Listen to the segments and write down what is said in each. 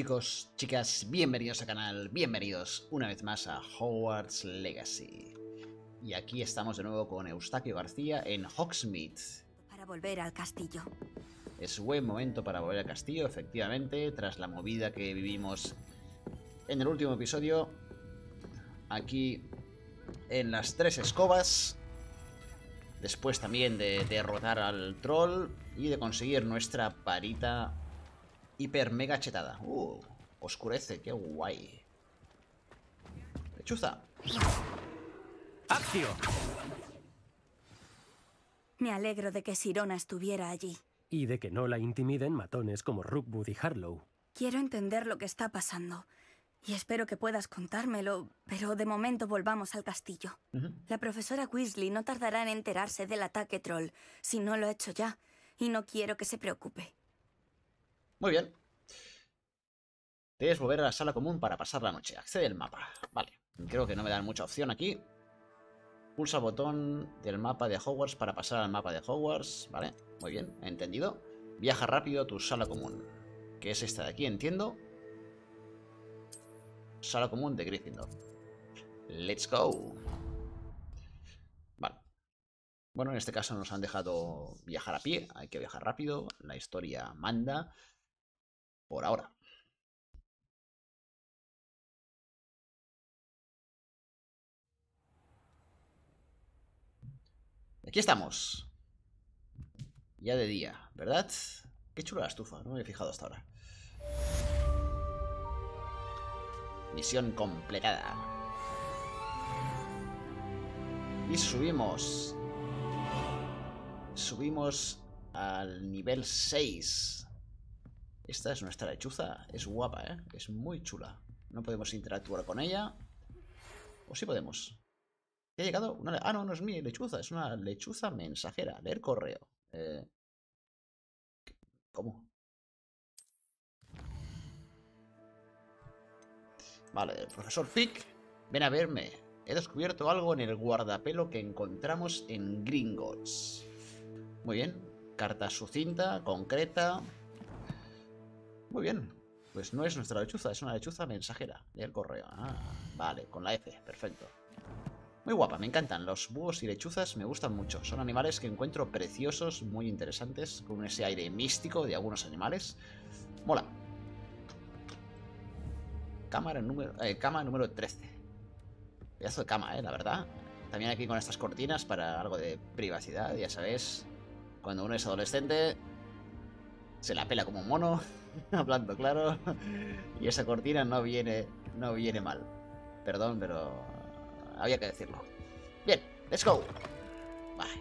Chicos, chicas, bienvenidos al canal, bienvenidos una vez más a Hogwarts Legacy. Y aquí estamos de nuevo con Eustaquio García en Hogsmeade. Para volver al castillo. Es buen momento para volver al castillo, efectivamente, tras la movida que vivimos en el último episodio. Aquí en las tres escobas. Después también de derrotar al troll y de conseguir nuestra parita hiper mega chetada. Uh, oscurece, qué guay. Lechuza. ¡Accio! Me alegro de que Sirona estuviera allí. Y de que no la intimiden matones como Rookwood y Harlow. Quiero entender lo que está pasando. Y espero que puedas contármelo, pero de momento volvamos al castillo. La profesora Weasley no tardará en enterarse del ataque troll, si no lo ha hecho ya, y no quiero que se preocupe. Muy bien. Debes volver a la sala común para pasar la noche. Accede al mapa. Vale. Creo que no me dan mucha opción aquí. Pulsa botón del mapa de Hogwarts para pasar al mapa de Hogwarts. Vale. Muy bien. Entendido. Viaja rápido a tu sala común. Que es esta de aquí, entiendo. Sala común de Gryffindor. Let's go. Vale. Bueno, en este caso nos han dejado viajar a pie. Hay que viajar rápido. La historia manda. Por ahora. Aquí estamos. Ya de día, ¿verdad? Qué chula la estufa, no me he fijado hasta ahora. Misión completada. Y subimos. Subimos al nivel 6. Esta es nuestra lechuza. Es guapa, ¿eh? Es muy chula. No podemos interactuar con ella. ¿O sí podemos? ¿Qué ha llegado? Ah, no, no es mi lechuza. Es una lechuza mensajera. Leer correo. Eh... ¿Cómo? Vale, profesor Fick, ven a verme. He descubierto algo en el guardapelo que encontramos en Gringotts. Muy bien. Carta sucinta, concreta. Muy bien. Pues no es nuestra lechuza, es una lechuza mensajera. Leer correo. Ah, vale, con la F. Perfecto. Muy guapa, me encantan. Los búhos y lechuzas me gustan mucho. Son animales que encuentro preciosos, muy interesantes, con ese aire místico de algunos animales. Mola. Cámara número, eh, cama número 13. Pedazo de cama, eh, la verdad. También aquí con estas cortinas para algo de privacidad, ya sabéis. Cuando uno es adolescente, se la pela como un mono, hablando claro. Y esa cortina no viene, no viene mal. Perdón, pero había que decirlo. Bien, let's go.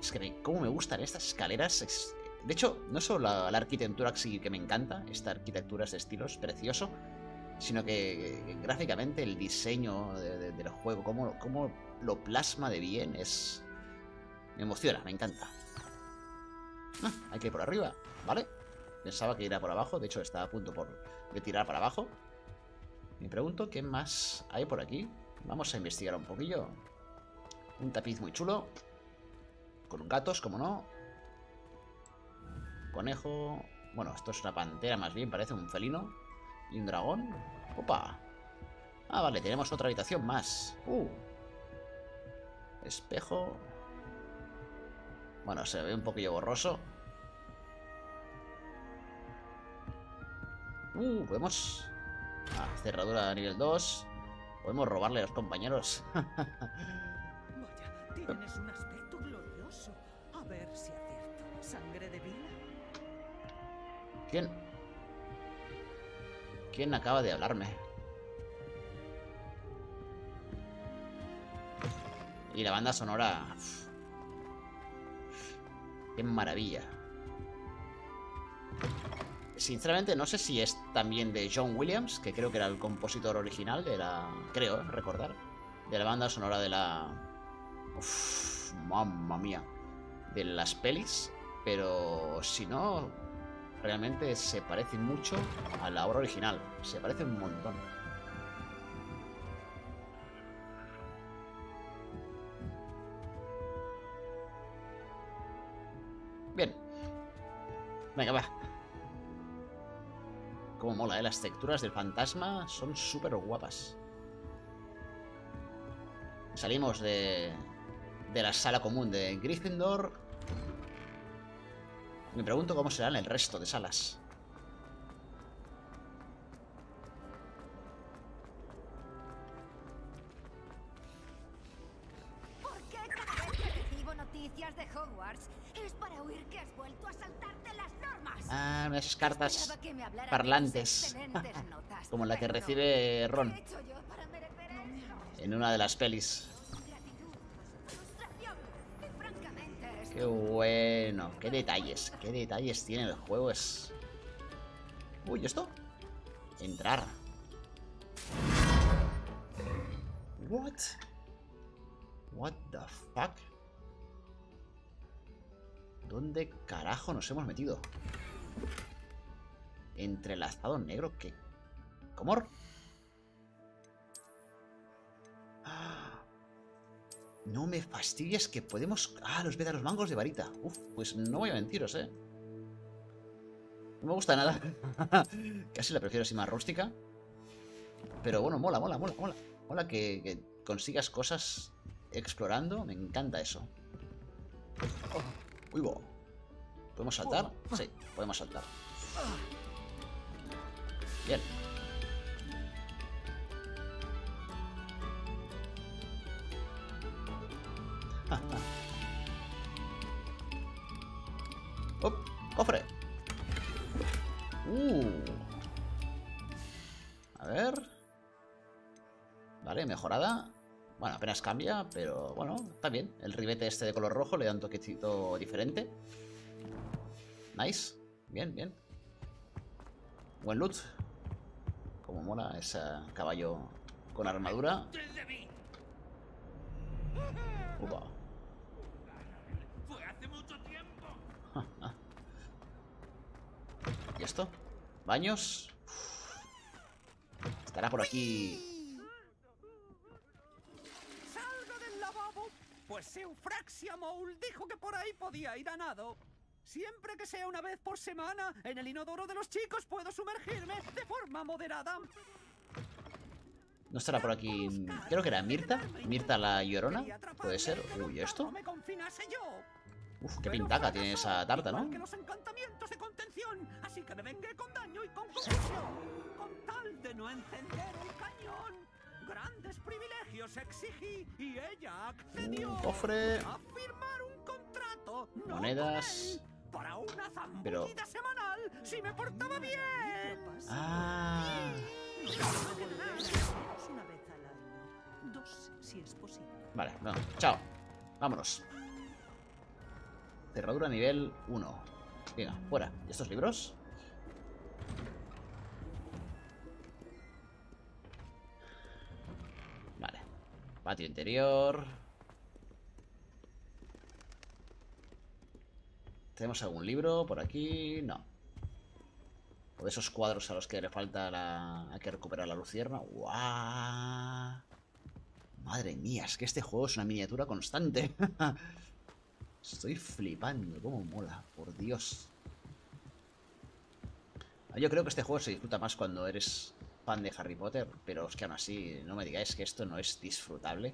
Es que me, cómo me gustan estas escaleras. Es- de hecho, no solo la, la arquitectura sí que me encanta, esta arquitectura es de estilo, es precioso, sino que, gráficamente el diseño de- de- del juego, cómo, cómo lo plasma de bien, es... Me emociona, me encanta. Ah, hay que ir por arriba, ¿vale? Pensaba que iría por abajo, de hecho estaba a punto por, de tirar para abajo. Me pregunto qué más hay por aquí. Vamos a investigar un poquillo. Un tapiz muy chulo. Con gatos, como no. Conejo. Bueno, esto es una pantera más bien, parece un felino. Y un dragón. ¡Opa! Ah, vale, tenemos otra habitación más. Uh. Espejo. Bueno, se ve un poquillo borroso. Uh, podemos... Ah, cerradura a nivel 2. Podemos robarle a los compañeros. Vaya, tienes un aspecto glorioso. A ver si acierto. ¿Sangre de vida? ¿Quién? ¿Quién acaba de hablarme? Y la banda sonora... ¡Qué maravilla! Sinceramente no sé si es también de John Williams, que creo que era el compositor original de la... Creo, eh, recordar. De la banda sonora de la... Uf, mamma mía. De las pelis. Pero si no, realmente se parece mucho a la obra original. Se parece un montón. Bien. Venga, va. Cómo mola, ¿eh? Las texturas del fantasma son súper guapas. Salimos de, de la sala común de Gryffindor. Me pregunto cómo serán el resto de salas. Cartas parlantes. como la que recibe Ron en una de las pelis. Qué bueno, qué detalles, qué detalles tiene el juego. Es. Uy, ¿esto? Entrar. What? What the fuck? ¿Dónde carajo nos hemos metido? Entrelazado negro, ¿qué? ¿Cómo? Ah, No me fastidies que podemos... Ah, los los mangos de varita. Uf, pues no voy a mentiros, ¿eh? No me gusta nada. Casi la prefiero así más rústica. Pero bueno, mola, mola, mola, mola. Mola que, que consigas cosas explorando. Me encanta eso. Uy, bo. ¿Podemos saltar? Sí, podemos saltar. Bien. ¡Up! ¡Cofre! ¡Uh! A ver... Vale, mejorada. Bueno, apenas cambia, pero bueno, está bien. El ribete este de color rojo le da un toquecito diferente. Nice. Bien, bien. Buen loot. Mola ese caballo con armadura. Upa. ¿Y esto? ¿Baños? Estará por aquí. ¡Salgo del lavabo! Pues Eufraxia Moul dijo que por ahí podía ir a nado. Siempre que sea una vez por semana, en el inodoro de los chicos puedo sumergirme de forma moderada. ¿No estará por aquí? Creo que era Mirta. Mirta la llorona. Puede ser. Uy, ¿esto? Uf, qué pintaca tiene esa tarta, ¿no? Igual que los encantamientos de contención, así que me vengué con daño y con confusión, con tal de no encender el cañón. Grandes privilegios exigí y ella accedió Un cofre. a firmar un contrato. no Monedas. Para una zambullida Pero- semanal si me portaba bien. Ah. Vale, no. Chao. Vámonos. Cerradura nivel 1. Venga, fuera. ¿Y estos libros? Vale. Patio interior. ¿Tenemos algún libro por aquí? No. O de esos cuadros a los que le falta la... Hay que recuperar la lucierna. ¡Guau! Madre mía, es que este juego es una miniatura constante. Estoy flipando, cómo mola, por Dios. Ah, Yo creo que este juego se disfruta más cuando eres fan de Harry Potter, pero es que aún así no me digáis que esto no es disfrutable.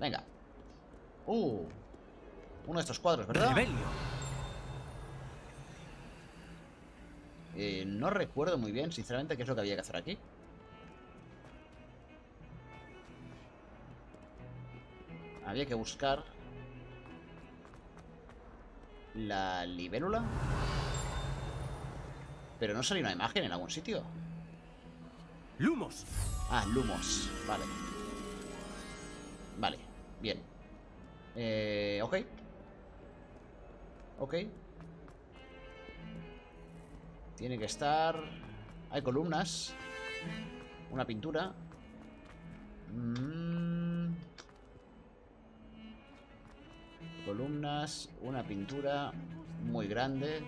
Venga. Uh, uno de estos cuadros, ¿verdad? Rebelio. Eh, no recuerdo muy bien, sinceramente, qué es lo que había que hacer aquí. Había que buscar la libélula. Pero no salió una imagen en algún sitio. Lumos. Ah, Lumos. Vale. Bien. Eh, ok. Ok. Tiene que estar... Hay columnas. Una pintura. Mm. Columnas, una pintura muy grande.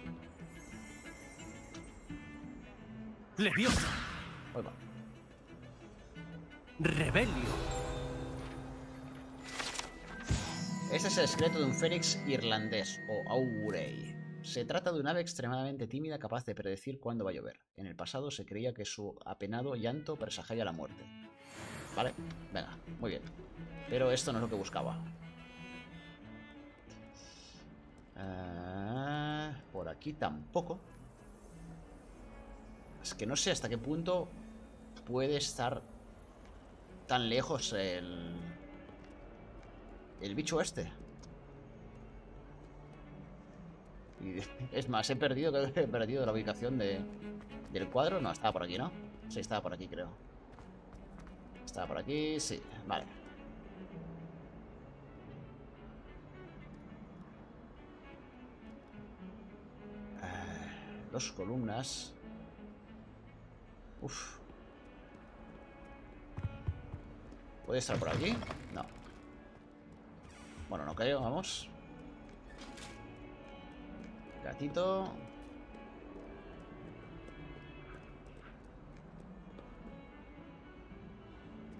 Leviosa. Rebelio. Este es el esqueleto de un fénix irlandés, o Aurei. Se trata de un ave extremadamente tímida capaz de predecir cuándo va a llover. En el pasado se creía que su apenado llanto presagiaba la muerte. Vale, venga, muy bien. Pero esto no es lo que buscaba. Ah, por aquí tampoco. Es que no sé hasta qué punto puede estar tan lejos el... El bicho este. Es más, he perdido, he perdido la ubicación de, del cuadro. No, estaba por aquí, ¿no? Sí, estaba por aquí, creo. Estaba por aquí, sí, vale. Ah, dos columnas. Uf. ¿Puede estar por aquí? No. Bueno, no creo, vamos. Gatito.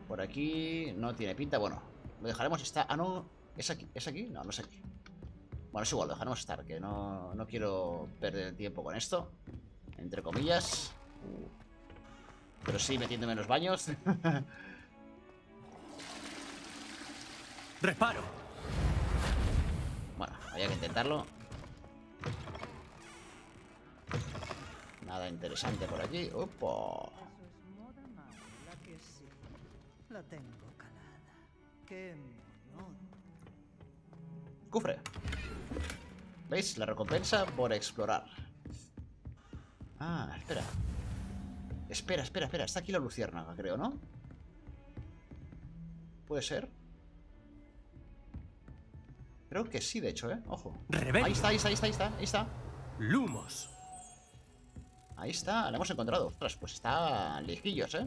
Por aquí no tiene pinta. Bueno, lo dejaremos estar. Ah, no. ¿Es aquí? ¿Es aquí? No, no es aquí. Bueno, es igual, lo dejaremos estar. Que no, no quiero perder el tiempo con esto. Entre comillas. Pero sí metiéndome en los baños. ¡Reparo! Bueno, había que intentarlo. Nada interesante por aquí. ¡Opa! La tengo calada. Qué. Cufre. ¿Veis? La recompensa por explorar. Ah, espera. Espera, espera, espera. Está aquí la luciérnaga, creo, ¿no? ¿Puede ser? Creo que sí, de hecho, ¿eh? Ojo. Ahí está, ahí está, ahí está, ahí está. Ahí está. ¡Lumos! Ahí está, la hemos encontrado. Ostras, pues está lejillos, ¿eh?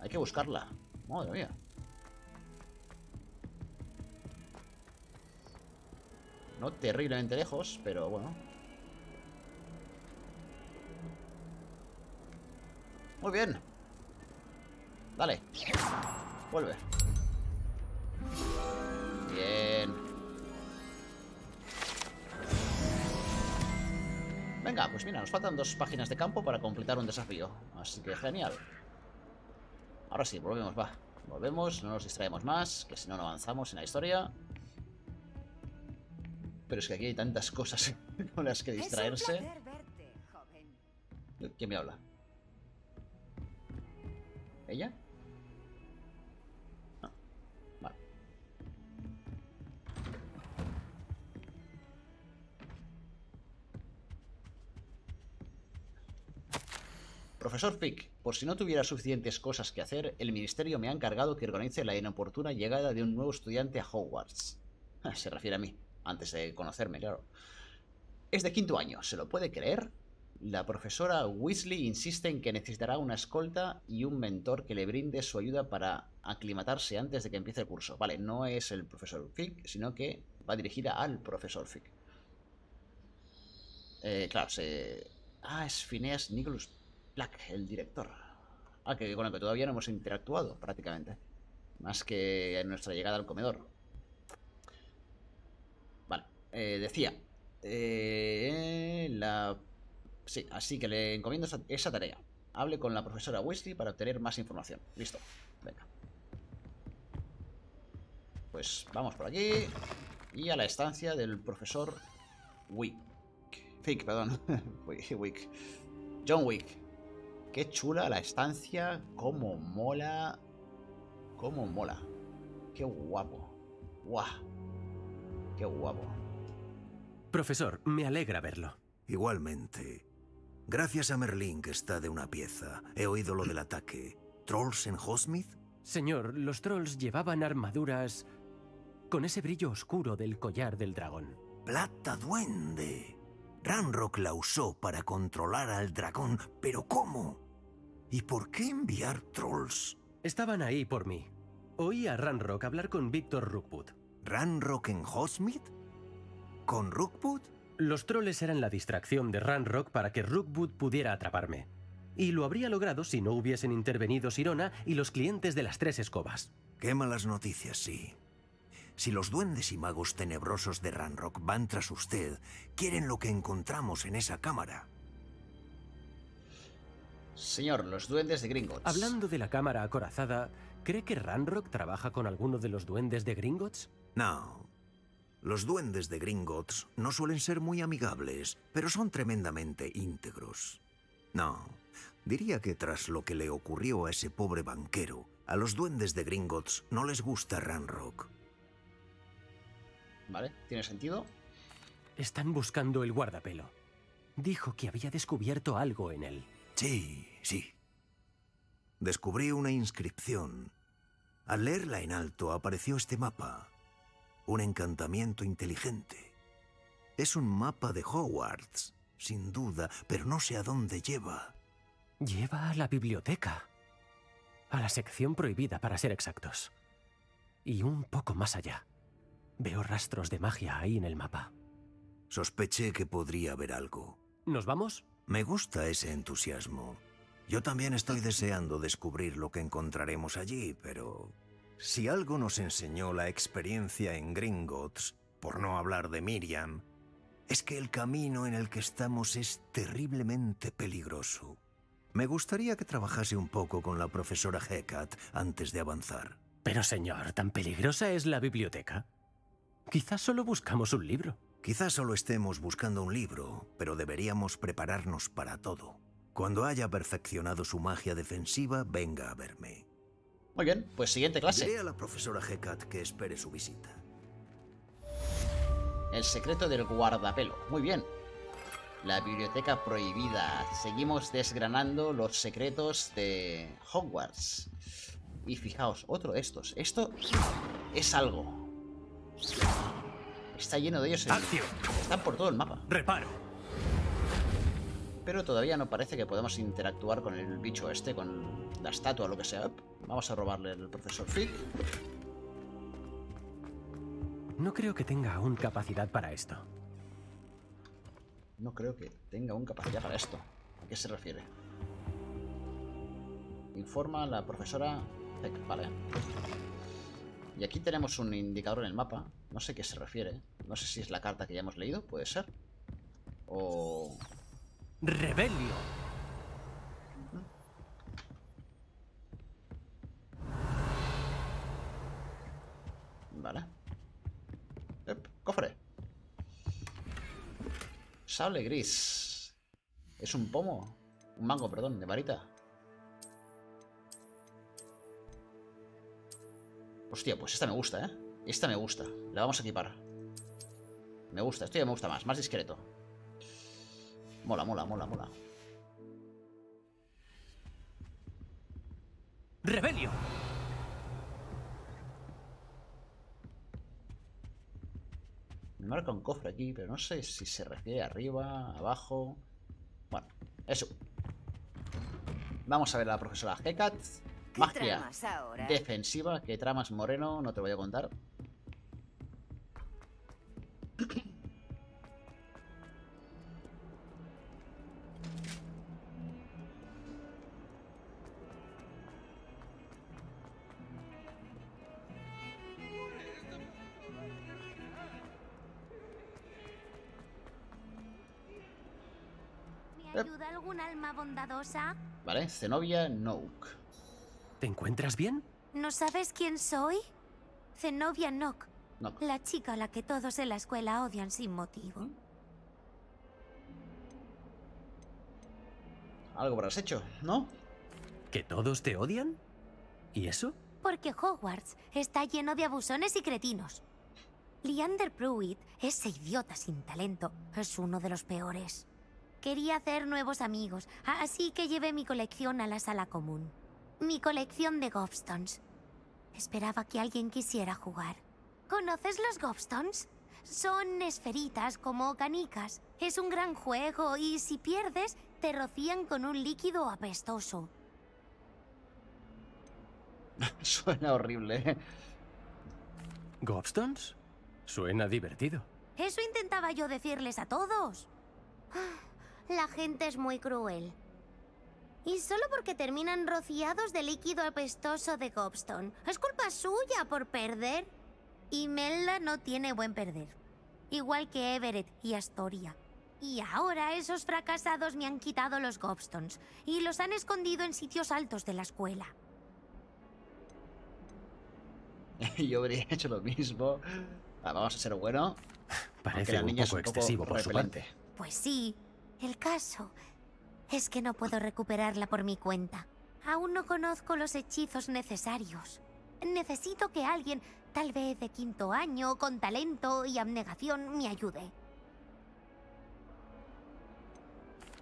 Hay que buscarla. Madre mía. No terriblemente lejos, pero bueno. Muy bien. Dale. Vuelve. Venga, pues mira, nos faltan dos páginas de campo para completar un desafío. Así que genial. Ahora sí, volvemos, va. Volvemos, no nos distraemos más, que si no, no avanzamos en la historia. Pero es que aquí hay tantas cosas con las que distraerse. verte. ¿Quién me habla? ¿Ella? Profesor Fick, por si no tuviera suficientes cosas que hacer, el ministerio me ha encargado que organice la inoportuna llegada de un nuevo estudiante a Hogwarts. Se refiere a mí, antes de conocerme, claro. Es de quinto año, ¿se lo puede creer? La profesora Weasley insiste en que necesitará una escolta y un mentor que le brinde su ayuda para aclimatarse antes de que empiece el curso. Vale, no es el profesor Fick, sino que va dirigida al profesor Fick. Eh, claro, se... Ah, es Phineas Nicholas El director. Ah, que con el que todavía no hemos interactuado, prácticamente. Más que en nuestra llegada al comedor. Vale, eh, decía... eh, la Sí, así que le encomiendo esa, tarea. Hable con la profesora Weasley para obtener más información. Listo. Venga. Pues vamos por aquí. Y a la estancia del profesor Wick. Fick, perdón. Wick. John Wick. Qué chula la estancia. Cómo mola. Cómo mola. Qué guapo. Guau. Qué guapo. Profesor, me alegra verlo. Igualmente. Gracias a Merlín que está de una pieza. He oído lo del ataque. ¿Trolls en Hogsmeade? Señor, los trolls llevaban armaduras con ese brillo oscuro del collar del dragón. ¡Plata duende! Ranrock la usó para controlar al dragón, pero ¿cómo? ¿Y por qué enviar trolls? Estaban ahí por mí. Oí a Ranrock hablar con Víctor Rookwood. ¿Ranrock en Hogsmeade? ¿Con Rookwood? Los troles eran la distracción de Ranrock para que Rookwood pudiera atraparme. Y lo habría logrado si no hubiesen intervenido Sirona y los clientes de las tres escobas. Qué malas noticias, sí. Si los duendes y magos tenebrosos de Ranrock van tras usted, quieren lo que encontramos en esa cámara. Señor, los duendes de Gringotts. Hablando de la cámara acorazada, ¿cree que Ranrock trabaja con alguno de los duendes de Gringotts? No. Los duendes de Gringotts no suelen ser muy amigables, pero son tremendamente íntegros. No. Diría que tras lo que le ocurrió a ese pobre banquero, a los duendes de Gringotts no les gusta Ranrock. Vale, tiene sentido. Están buscando el guardapelo. Dijo que había descubierto algo en él. Sí, sí. Descubrí una inscripción. Al leerla en alto apareció este mapa. Un encantamiento inteligente. Es un mapa de Hogwarts, sin duda, pero no sé a dónde lleva. Lleva a la biblioteca. A la sección prohibida, para ser exactos. Y un poco más allá. Veo rastros de magia ahí en el mapa. Sospeché que podría haber algo. ¿Nos vamos? Me gusta ese entusiasmo. Yo también estoy deseando descubrir lo que encontraremos allí, pero... Si algo nos enseñó la experiencia en Gringotts, por no hablar de Miriam, es que el camino en el que estamos es terriblemente peligroso. Me gustaría que trabajase un poco con la profesora Hecat antes de avanzar. Pero señor, ¿tan peligrosa es la biblioteca? Quizás solo buscamos un libro. Quizás solo estemos buscando un libro, pero deberíamos prepararnos para todo. Cuando haya perfeccionado su magia defensiva, venga a verme. Muy bien, pues siguiente clase. Diré a la profesora Hecat que espere su visita. El secreto del guardapelo. Muy bien. La biblioteca prohibida. Seguimos desgranando los secretos de Hogwarts. Y fijaos, otro de estos. Esto es algo. Está lleno de ellos. en- ¡Acción! Están por todo el mapa. ¡Reparo! Pero todavía no parece que podamos interactuar con el bicho este, con la estatua o lo que sea. Vamos a robarle el profesor Fick. No creo que tenga aún capacidad para esto. No creo que tenga aún capacidad para esto. ¿A qué se refiere? Informa a la profesora. Vale. Y aquí tenemos un indicador en el mapa. No sé qué se refiere. No sé si es la carta que ya hemos leído, puede ser. O... ¡Rebelio! Vale. Ep, cofre. Sable gris. Es un pomo. Un mango, perdón, de varita. Hostia, pues esta me gusta, ¿eh? Esta me gusta. La vamos a equipar. Me gusta, esto ya me gusta más. Más discreto. Mola, mola, mola, mola. ¡Rebelio! Me marca un cofre aquí, pero no sé si se refiere arriba, abajo. Bueno, eso. Vamos a ver a la profesora Hecat. ¿Qué Magia ahora? defensiva. Que tramas moreno, no te voy a contar. ¿Me ayuda algún alma bondadosa? Vale, Zenobia Nook. ¿Te encuentras bien? ¿No sabes quién soy? Zenobia Nock, No. la chica a la que todos en la escuela odian sin motivo. Algo habrás hecho, ¿no? ¿Que todos te odian? ¿Y eso? Porque Hogwarts está lleno de abusones y cretinos. Leander Pruitt, ese idiota sin talento, es uno de los peores. Quería hacer nuevos amigos, así que llevé mi colección a la sala común. Mi colección de Gobstones. Esperaba que alguien quisiera jugar. ¿Conoces los Gobstones? Son esferitas como canicas. Es un gran juego y si pierdes, te rocían con un líquido apestoso. Suena horrible. ¿eh? ¿Gobstones? Suena divertido. Eso intentaba yo decirles a todos. La gente es muy cruel. Y solo porque terminan rociados de líquido apestoso de Gobstone. Es culpa suya por perder. Imelda no tiene buen perder. Igual que Everett y Astoria. Y ahora esos fracasados me han quitado los Gobstones y los han escondido en sitios altos de la escuela. Yo habría hecho lo mismo. Ah, vamos a ser bueno. Parece la un niña es poco excesivo por su parte. Pues sí, el caso es que no puedo recuperarla por mi cuenta. Aún no conozco los hechizos necesarios. Necesito que alguien, tal vez de quinto año, con talento y abnegación, me ayude.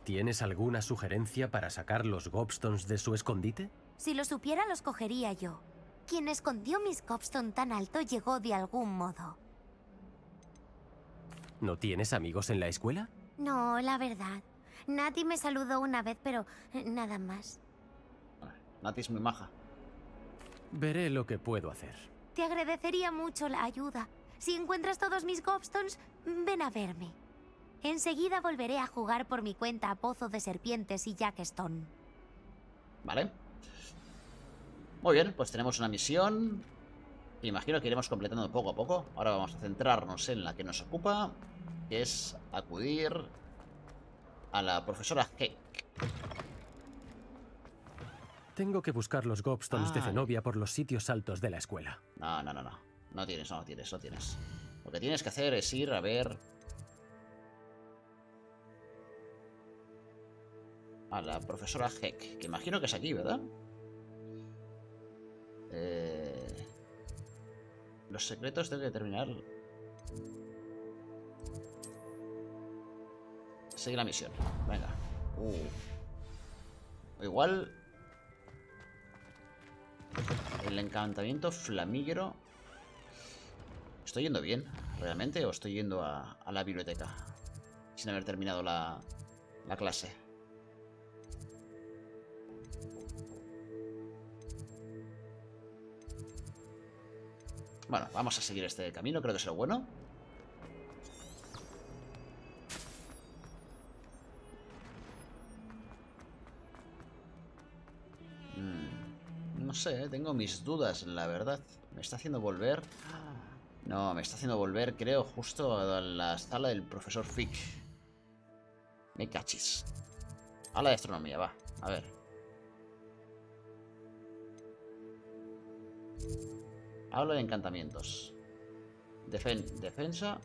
¿Tienes alguna sugerencia para sacar los Gobstones de su escondite? Si lo supiera, los cogería yo. Quien escondió mis Gobstone tan alto llegó de algún modo. ¿No tienes amigos en la escuela? No, la verdad. Nati me saludó una vez, pero eh, nada más. Nati es muy maja. Veré lo que puedo hacer. Te agradecería mucho la ayuda. Si encuentras todos mis Gobstones, ven a verme. Enseguida volveré a jugar por mi cuenta a Pozo de Serpientes y Jackstone. Vale. Muy bien, pues tenemos una misión. Imagino que iremos completando poco a poco. Ahora vamos a centrarnos en la que nos ocupa, que es acudir a la profesora Heck. Tengo que buscar los Gobstones de. Zenobia por los sitios altos de la escuela. No, no, no, no. No tienes, no tienes, no tienes. Lo que tienes que hacer es ir a ver... A la profesora Heck, que imagino que es aquí, ¿verdad? Eh... Los secretos tengo que Seguir la misión. Venga. Uh. Igual... El encantamiento flamígero. ¿Estoy yendo bien? ¿Realmente? ¿O estoy yendo a, a la biblioteca? Sin haber terminado la, la clase. Bueno, vamos a seguir este camino, creo que es lo bueno. Sé, eh, tengo mis dudas, la verdad. Me está haciendo volver. No, me está haciendo volver, creo, justo a la sala del profesor Fick. Me cachis. A la de astronomía, va. A ver. Hablo de encantamientos. Defen- defensa.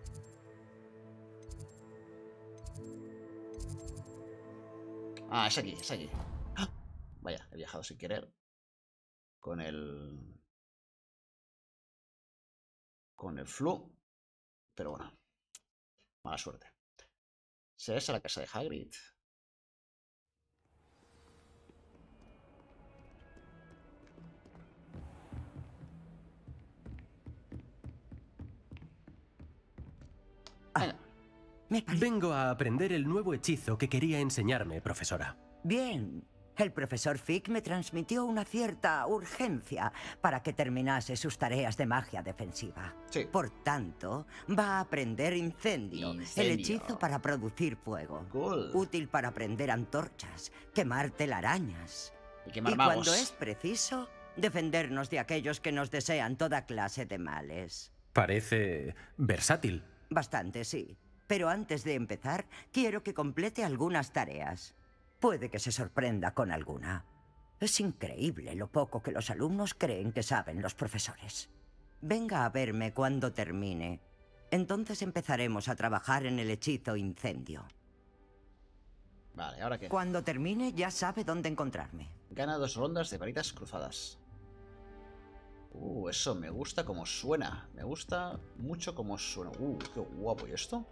Ah, es aquí, es aquí. ¡Ah! Vaya, he viajado sin querer. Con el... Con el flu. Pero bueno. Mala suerte. ¿Será esa la casa de Hagrid? Me parece Vengo a aprender el nuevo hechizo que quería enseñarme, profesora. bien. El profesor Fick me transmitió una cierta urgencia para que terminase sus tareas de magia defensiva. Sí. Por tanto, va a aprender incendio, el hechizo para producir fuego. Cool. Útil para prender antorchas, quemar telarañas. Y quemar y cuando es preciso, defendernos de aquellos que nos desean toda clase de males. Parece versátil. Bastante, sí. Pero antes de empezar, quiero que complete algunas tareas. Puede que se sorprenda con alguna. Es increíble lo poco que los alumnos creen que saben los profesores. Venga a verme cuando termine. Entonces empezaremos a trabajar en el hechizo incendio. Vale, ¿ahora qué? Cuando termine ya sabe dónde encontrarme. Gana dos rondas de varitas cruzadas. Uh, eso me gusta como suena. Me gusta mucho como suena. Uh, qué guapo. ¿Y esto?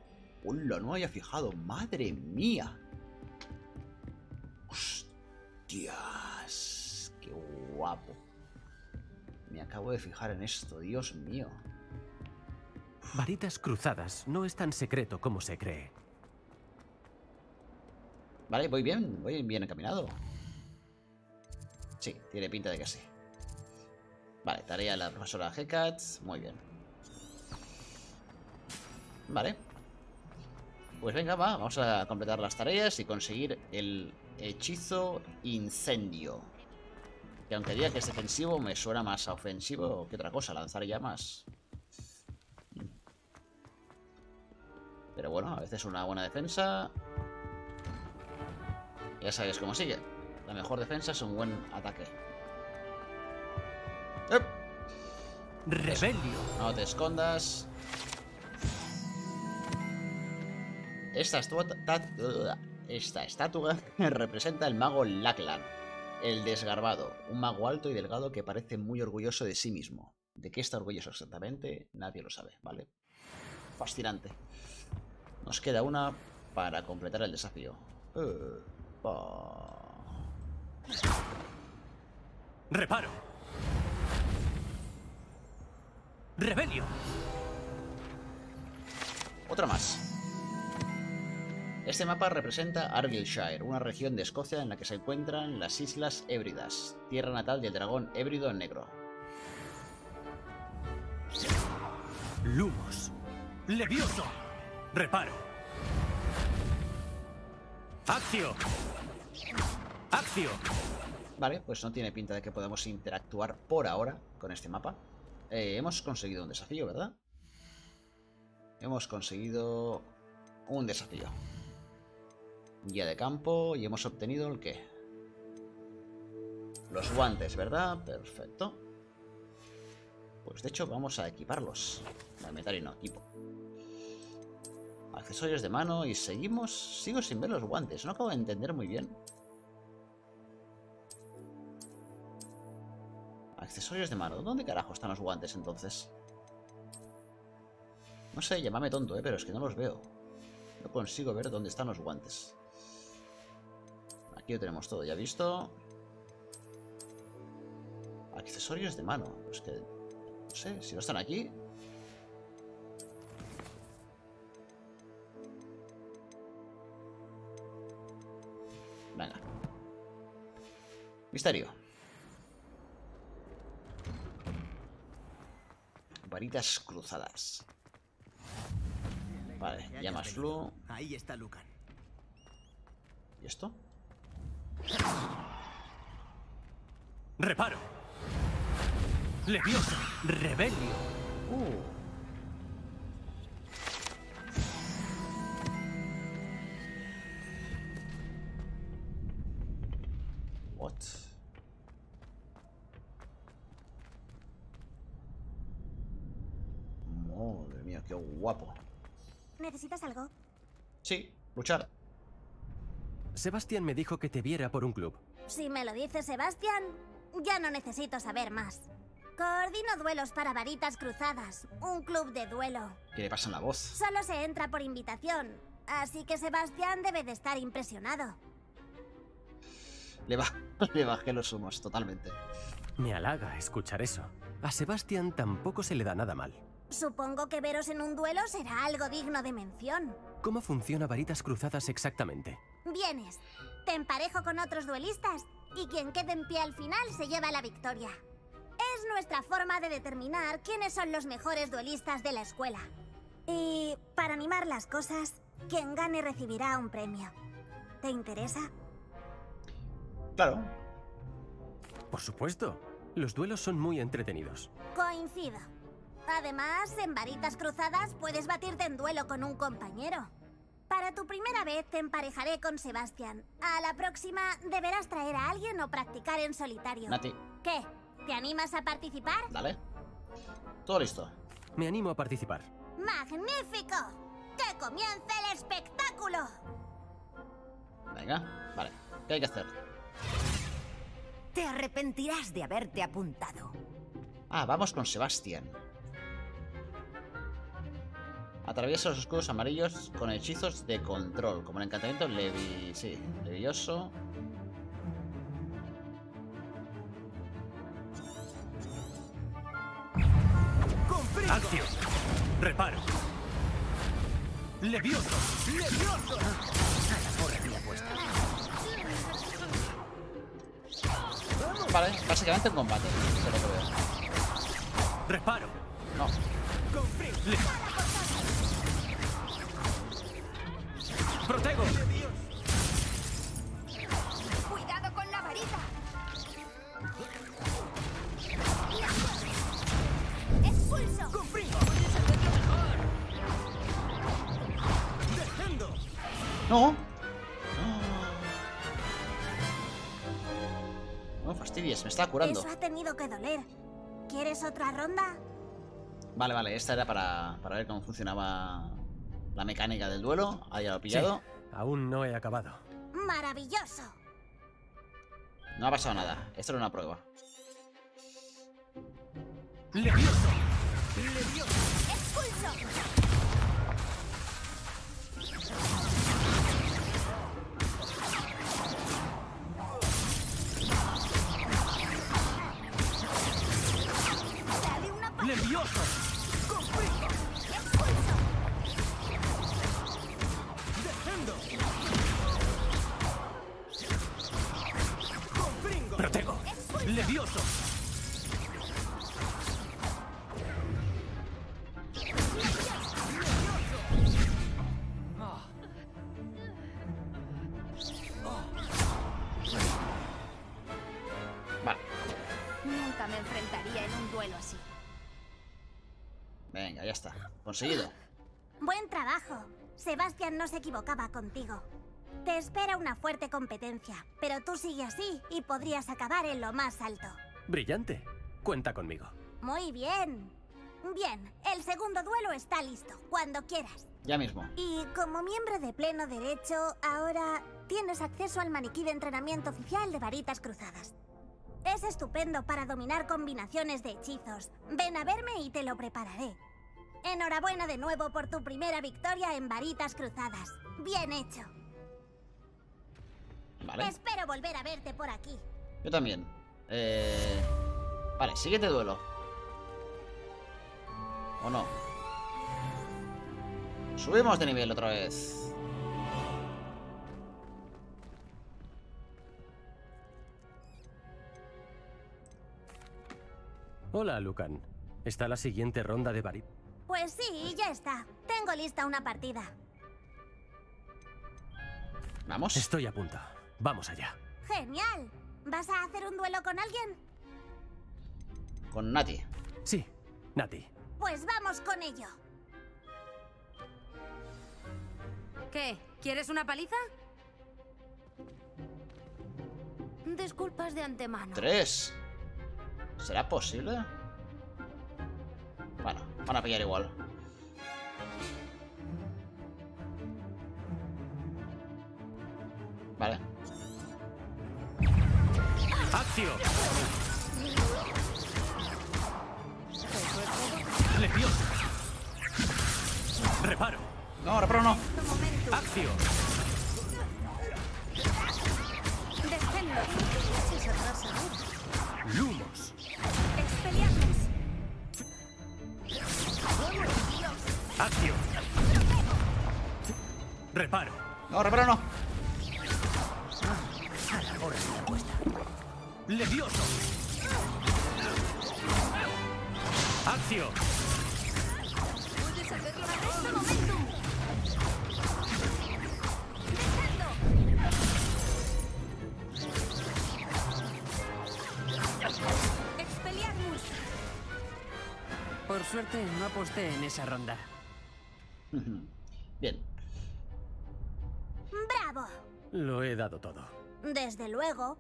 Hola, no había fijado. Madre mía. Hostias. Qué guapo. Me acabo de fijar en esto. Dios mío. Varitas cruzadas no es tan secreto como se cree. Vale, voy bien. Voy bien encaminado. Sí, tiene pinta de que sí. Vale, tarea de la profesora Hecat. Muy bien. Vale. Pues venga, va, vamos a completar las tareas y conseguir el hechizo, incendio. Que aunque diga que es defensivo, me suena más a ofensivo que otra cosa, lanzar llamas. Pero bueno, a veces una buena defensa... Ya sabéis cómo sigue. La mejor defensa es un buen ataque. ¡Ep! No te escondas. Esta es esta estatua representa al mago Laklan, el desgarbado, un mago alto y delgado que parece muy orgulloso de sí mismo. ¿De qué está orgulloso exactamente? Nadie lo sabe, ¿vale? Fascinante. Nos queda una para completar el desafío. Eh, pa- Reparo. Rebelio. Otra más. Este mapa representa Argyllshire, una región de Escocia en la que se encuentran las Islas Hébridas, tierra natal del dragón hébrido negro. Lumos. Levioso. Reparo. Accio. Accio. Vale, pues no tiene pinta de que podamos interactuar por ahora con este mapa. Eh, hemos conseguido un desafío, ¿verdad? Hemos conseguido un desafío. Guía de campo y hemos obtenido el qué. Los guantes, ¿verdad? Perfecto. Pues de hecho vamos a equiparlos. Inventario no, equipo. Accesorios de mano y seguimos... Sigo sin ver los guantes, no acabo de entender muy bien. Accesorios de mano. ¿Dónde carajo están los guantes entonces? No sé, llámame tonto, ¿eh? pero es que no los veo. No consigo ver dónde están los guantes. Aquí lo tenemos todo ya visto. Accesorios de mano. Es que... No sé, si no están aquí... Venga. Misterio. Varitas cruzadas. Vale, llamas flu. Ahí está Lucan. ¿Y esto? Reparo. Levioso. Rebelio. Uh. What? Madre mía, qué guapo. ¿Necesitas algo? Sí, luchar. Sebastián me dijo que te viera por un club. Si me lo dice Sebastián, ya no necesito saber más. Coordino duelos para varitas cruzadas, un club de duelo. ¿Qué le pasa en la voz? Solo se entra por invitación, así que Sebastián debe de estar impresionado. Le, ba- le bajé los humos totalmente. Me halaga escuchar eso. A Sebastián tampoco se le da nada mal. Supongo que veros en un duelo será algo digno de mención. ¿Cómo funciona varitas cruzadas exactamente? Vienes, te emparejo con otros duelistas y quien quede en pie al final se lleva la victoria. Es nuestra forma de determinar quiénes son los mejores duelistas de la escuela. Y para animar las cosas, quien gane recibirá un premio. ¿Te interesa? Claro. Por supuesto. Los duelos son muy entretenidos. Coincido. Además, en varitas cruzadas puedes batirte en duelo con un compañero. Para tu primera vez te emparejaré con Sebastián. A la próxima deberás traer a alguien o practicar en solitario. Nati, ¿Qué? ¿Te animas a participar? dale. Todo listo. Me animo a participar. ¡Magnífico! ¡Que comience el espectáculo! Venga, vale. ¿Qué hay que hacer? Te arrepentirás de haberte apuntado. Ah, vamos con Sebastián. Atraviesa los escudos amarillos con hechizos de control, como el encantamiento Levi... Sí, Levioso. ¡Acción! ¡Reparo! ¡Levioso! ¡Levioso! Vale, básicamente un combate. Lo que veo. ¡Reparo! No. Le- ¡Protego! ¡Cuidado con la varita! ¡Expulso! ¡No! No fastidies, me está curando. Eso ha tenido que doler. ¿Quieres otra ronda? Vale, vale, esta era para, para ver cómo funcionaba la mecánica del duelo. Ahí ya lo he pillado. Sí, aún no he acabado. ¡Maravilloso! No ha pasado nada. Esto era una prueba. ¡Levioso! ¡Expulso! Buen trabajo. Sebastián no se equivocaba contigo. Te espera una fuerte competencia, pero tú sigue así y podrías acabar en lo más alto. Brillante. Cuenta conmigo. Muy bien. Bien, el segundo duelo está listo, cuando quieras. Ya mismo. Y como miembro de pleno derecho, ahora tienes acceso al maniquí de entrenamiento oficial de varitas cruzadas. Es estupendo para dominar combinaciones de hechizos. Ven a verme y te lo prepararé. Enhorabuena de nuevo por tu primera victoria en varitas cruzadas. Bien hecho. Vale. Espero volver a verte por aquí. Yo también. Eh... Vale, siguiente duelo. ¿O no? Subimos de nivel otra vez. Hola, Lucan. ¿Está la siguiente ronda de Barit? Pues sí, ya está. Tengo lista una partida. Vamos. Estoy a punto. Vamos allá. Genial. ¿Vas a hacer un duelo con alguien? Con Nati. Sí, Nati. Pues vamos con ello. ¿Qué? ¿Quieres una paliza? Disculpas de antemano. Tres. ¿Será posible? Bueno, van a pillar igual. Vale. ¡Acción! ¡Levioso! ¡Reparo! No, reparo no. ¡Acción! ¡Reparo! No, reparo no. ¡Levioso! ¡Acción! Puedes hacerlo. Por suerte no aposté en esa ronda. Lo he dado todo. Desde luego.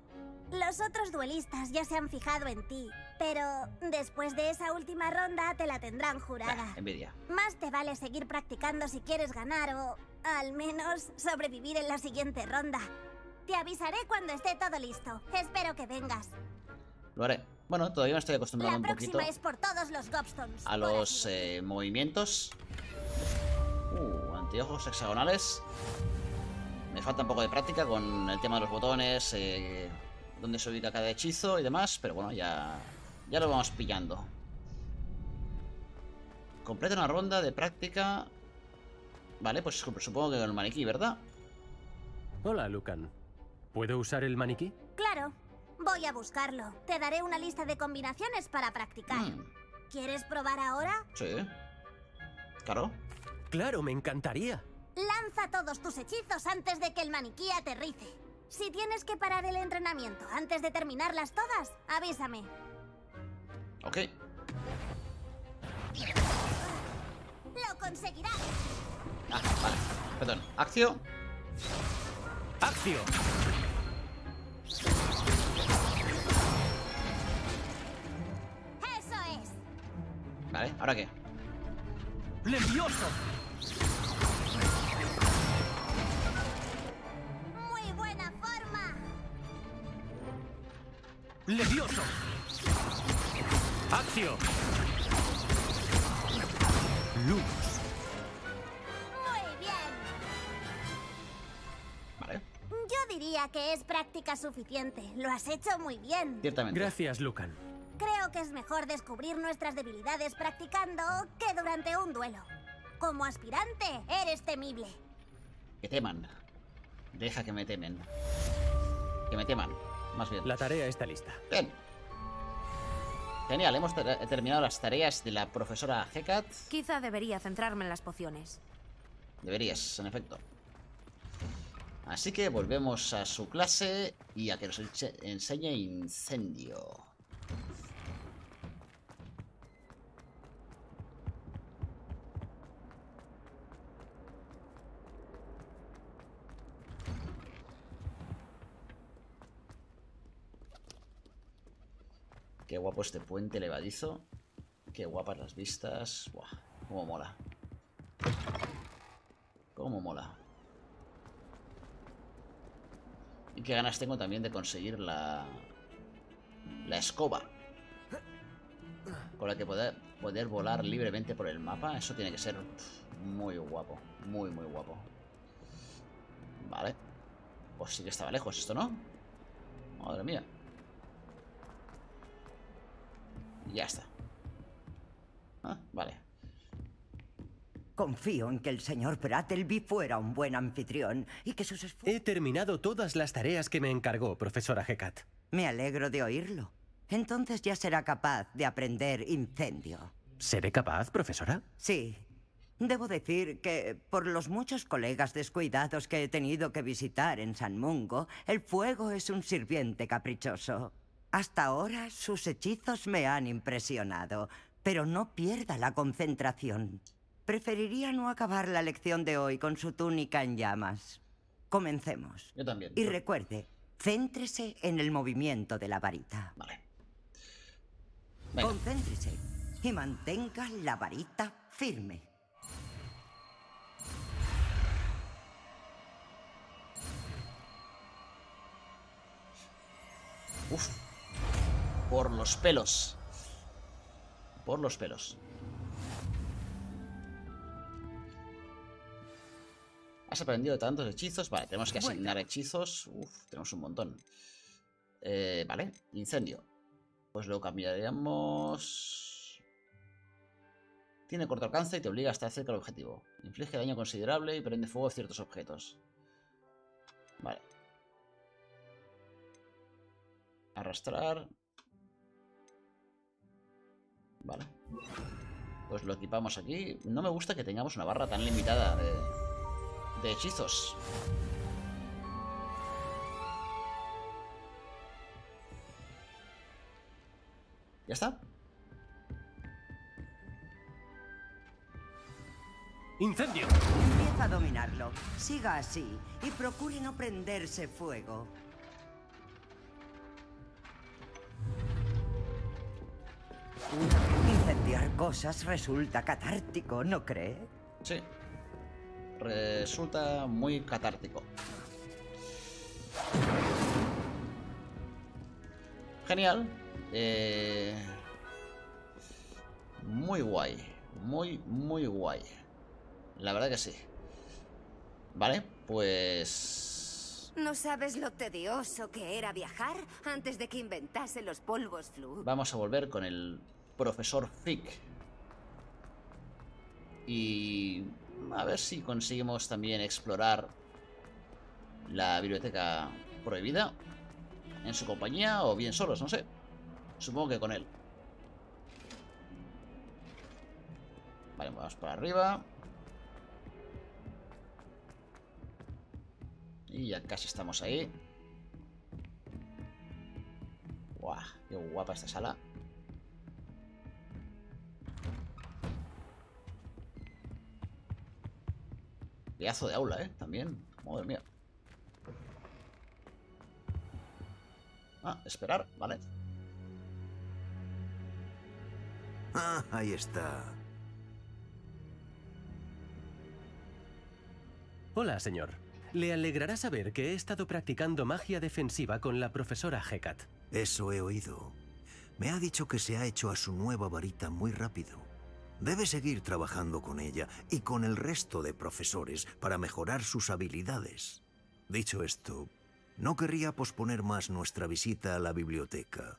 Los otros duelistas ya se han fijado en ti, pero después de esa última ronda te la tendrán jurada. Bah, envidia. Más te vale seguir practicando si quieres ganar o, al menos, sobrevivir en la siguiente ronda. Te avisaré cuando esté todo listo. Espero que vengas. Lo haré. Bueno, todavía me estoy acostumbrando un poquito próxima es por todos los Gobstones. a los eh, movimientos. Uh, anteojos hexagonales. Me falta un poco de práctica con el tema de los botones, eh, dónde se ubica cada hechizo y demás, pero bueno, ya, ya lo vamos pillando. Completa una ronda de práctica. Vale, pues supongo que con el maniquí, ¿verdad? Hola, Lucan. ¿Puedo usar el maniquí? Claro. Voy a buscarlo. Te daré una lista de combinaciones para practicar. Mm, ¿Quieres probar ahora? sí. Claro. Claro, me encantaría. Lanza todos tus hechizos antes de que el maniquí aterrice. Si tienes que parar el entrenamiento antes de terminarlas todas, avísame. Ok. ¡Lo conseguirás! Ah, vale. Perdón. Acción. ¡Acción! ¡Eso es! Vale, ¿ahora qué? ¡Levioso! ¡Levioso! ¡Acción! Luz. ¡Muy bien! Vale, Yo diría que es práctica suficiente. Lo has hecho muy bien. ciertamente. Gracias, Lucan. Creo que es mejor descubrir nuestras debilidades practicando que durante un duelo. Como aspirante, eres temible. Que teman. Deja que me temen. Que me teman, más bien. La tarea está lista. Bien. Genial, hemos ter- terminado las tareas de la profesora Hecat. Quizá debería centrarme en las pociones. Deberías, en efecto. Así que volvemos a su clase y a que nos enseñe incendio. Qué guapo este puente levadizo. Qué guapas las vistas. Buah, cómo mola. Cómo mola. Y qué ganas tengo también de conseguir la... La escoba. Con la que poder, poder volar libremente por el mapa. Eso tiene que ser muy guapo. Muy, muy guapo. Vale. Pues sí que estaba lejos esto, ¿no? Madre mía. Y ya está. Ah, vale. Confío en que el señor Brattleby fuera un buen anfitrión y que sus esfuerzos... He terminado todas las tareas que me encargó, profesora Hecat. Me alegro de oírlo. Entonces ya será capaz de aprender incendio. ¿Seré capaz, profesora? Sí. Debo decir que, por los muchos colegas descuidados que he tenido que visitar en San Mungo, el fuego es un sirviente caprichoso. Hasta ahora sus hechizos me han impresionado, pero no pierda la concentración. Preferiría no acabar la lección de hoy con su túnica en llamas. Comencemos. Yo también. Y recuerde, céntrese en el movimiento de la varita. Vale. Venga. Concéntrese y mantenga la varita firme. Uf. Por los pelos. Por los pelos. Has aprendido tantos hechizos. Vale, tenemos que asignar hechizos. Uf, tenemos un montón. Eh, vale, incendio. Pues lo cambiaríamos. Tiene corto alcance y te obliga a estar cerca del objetivo. Inflige daño considerable y prende fuego a ciertos objetos. Vale. Arrastrar. Vale. Pues lo equipamos aquí. No me gusta que tengamos una barra tan limitada de, de hechizos. ¿Ya está? ¡Incendio! Empieza a dominarlo. Siga así y procure no prenderse fuego. Incendiar cosas resulta catártico, ¿no cree? Sí. Resulta muy catártico. Genial. Eh, Muy guay. Muy, muy guay. La verdad que sí. Vale, pues... ¿No sabes lo tedioso que era viajar antes de que inventase los polvos flu? Vamos a volver con el profesor Fick. Y a ver si conseguimos también explorar la biblioteca prohibida en su compañía o bien solos, no sé. Supongo que con él. Vale, vamos para arriba. Y ya casi estamos ahí. Guau, qué guapa esta sala. Pedazo de aula, ¿eh? También. Madre mía. Ah, esperar, vale. Ah, ahí está. Hola, señor. Le alegrará saber que he estado practicando magia defensiva con la profesora Hecat. Eso he oído. Me ha dicho que se ha hecho a su nueva varita muy rápido. Debe seguir trabajando con ella y con el resto de profesores para mejorar sus habilidades. Dicho esto, no querría posponer más nuestra visita a la biblioteca.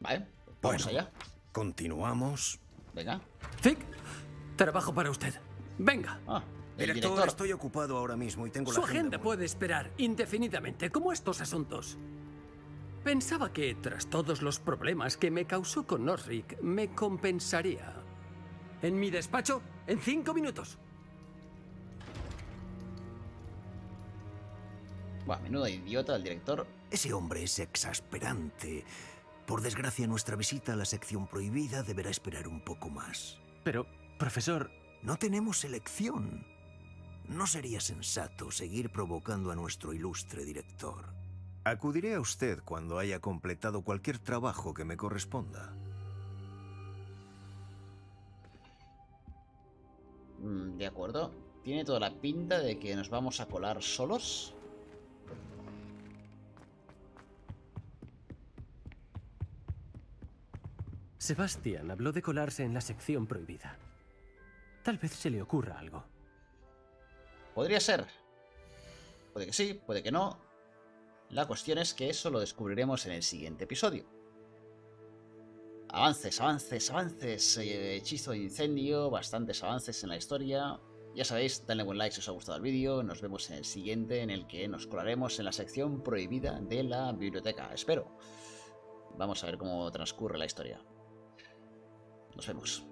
Vale, vamos Bueno, allá. Continuamos. Venga. Fick, trabajo para usted. Venga. Ah, el Director, director. estoy ocupado ahora mismo y tengo Su la agenda puede esperar indefinidamente, como estos asuntos. Pensaba que, tras todos los problemas que me causó con Norric, me compensaría. En mi despacho, en cinco minutos. Buah, menudo idiota el director. Ese hombre es exasperante. Por desgracia, nuestra visita a la sección prohibida deberá esperar un poco más. Pero, profesor... No tenemos elección. No sería sensato seguir provocando a nuestro ilustre director. Acudiré a usted cuando haya completado cualquier trabajo que me corresponda. De acuerdo. Tiene toda la pinta de que nos vamos a colar solos. Sebastián habló de colarse en la sección prohibida. Tal vez se le ocurra algo. Podría ser. Puede que sí, puede que no. La cuestión es que eso lo descubriremos en el siguiente episodio. Avances, avances, avances. eh, hechizo de incendio, bastantes avances en la historia. Ya sabéis, dale buen like si os ha gustado el vídeo. Nos vemos en el siguiente en el que nos colaremos en la sección prohibida de la biblioteca. Espero. Vamos a ver cómo transcurre la historia. Nos vemos.